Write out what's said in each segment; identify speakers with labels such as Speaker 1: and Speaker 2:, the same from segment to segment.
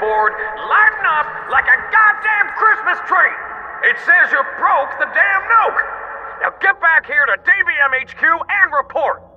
Speaker 1: board lighting up like a goddamn Christmas tree. It says you broke the damn nuke. Now get back here to DBM HQ and report.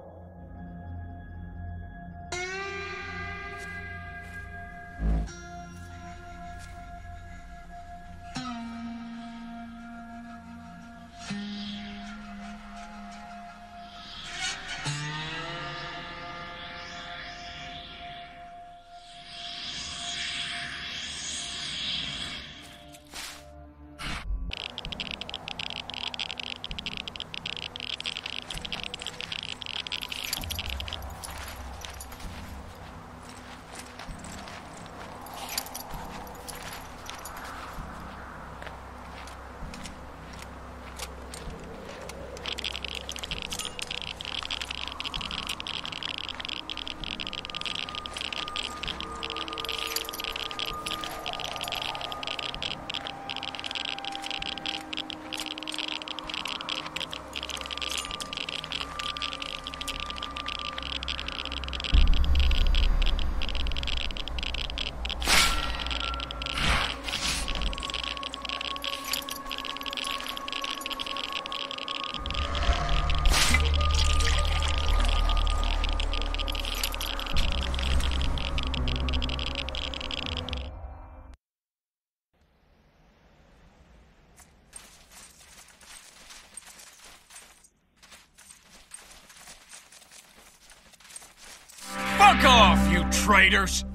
Speaker 2: Fuck off, you traitors!